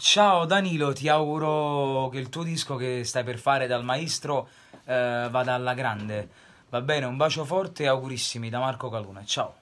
Ciao Danilo, ti auguro che il tuo disco che stai per fare dal maestro eh, vada alla grande. Va bene, un bacio forte e augurissimi da Marco Caluna. Ciao.